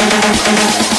なるほど。